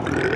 Yeah.